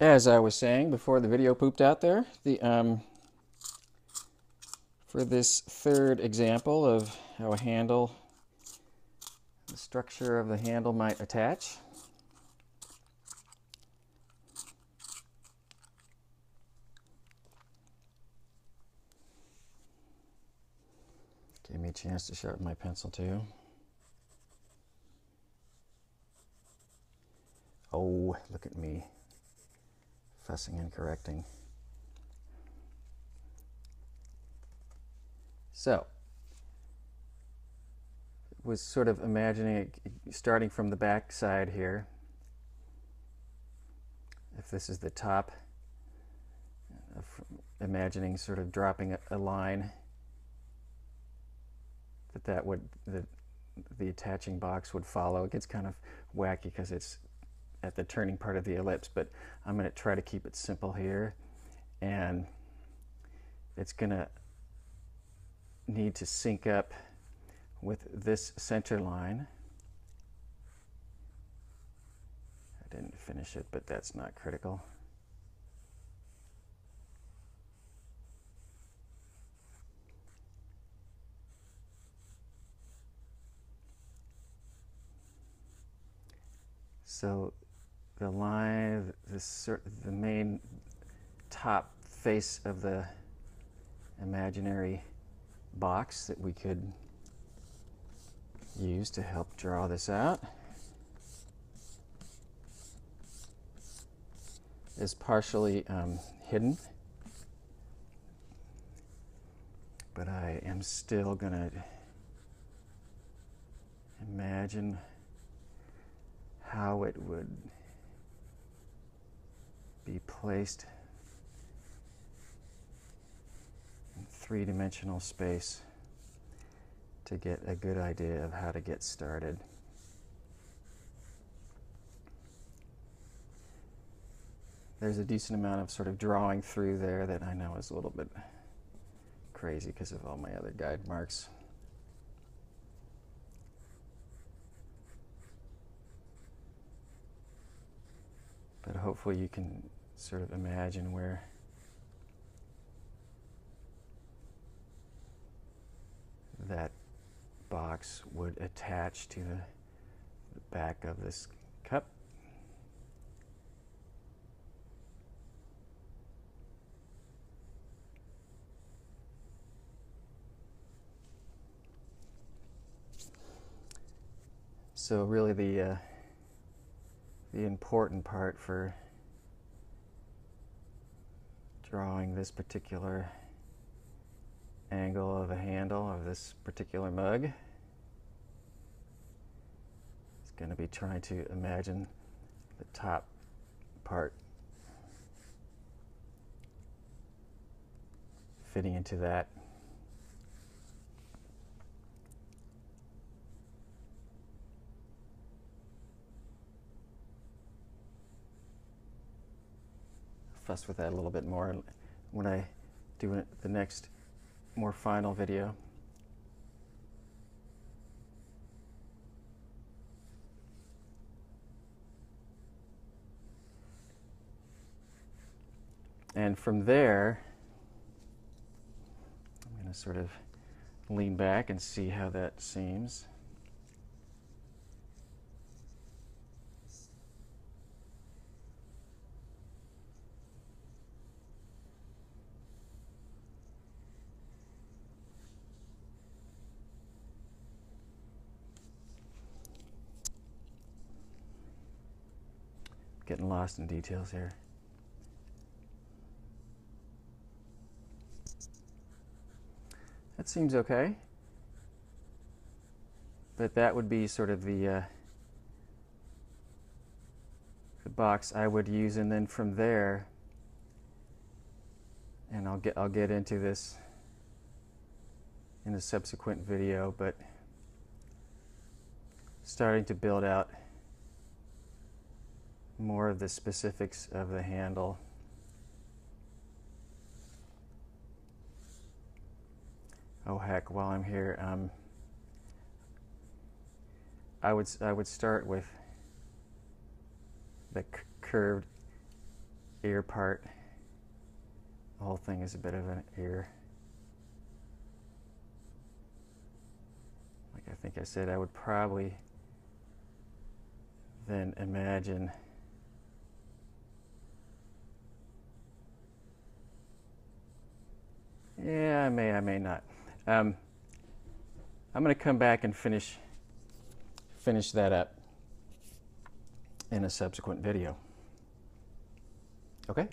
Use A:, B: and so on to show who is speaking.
A: as I was saying before the video pooped out there, the um, for this third example of how a handle, the structure of the handle might attach. Gave me a chance to sharpen my pencil too. Oh, look at me fussing and correcting. So, was sort of imagining it starting from the back side here. If this is the top, imagining sort of dropping a, line that that would the the attaching box would follow. It gets kind of wacky because it's at the turning part of the ellipse, but I'm going to try to keep it simple here. And it's going to need to sync up with this center line. I didn't finish it, but that's not critical. So the line, the, the main top face of the imaginary box that we could use to help draw this out is partially um, hidden. But I am still gonna imagine how it would be placed in three-dimensional space to get a good idea of how to get started. There's a decent amount of sort of drawing through there that I know is a little bit crazy because of all my other guide marks. But hopefully you can sort of imagine where that box would attach to the, back of this cup. So really the uh, the important part for drawing this particular angle of a handle of this particular mug. Is going to be trying to imagine the top part fitting into that fuss with that a little bit more when I do the next more final video. And from there, I'm going to sort of lean back and see how that seems. Getting lost in details here. That seems okay. But that would be sort of the uh, the box I would use, and then from there, and I'll get I'll get into this in a subsequent video, but starting to build out more of the specifics of the handle. Oh heck, while I'm here, um, I would I would start with the curved ear part. The whole thing is a bit of an ear. Like I think I said, I would probably then imagine Yeah, I may, I may not. Um, I'm going to come back and finish finish that up in a subsequent video. Okay?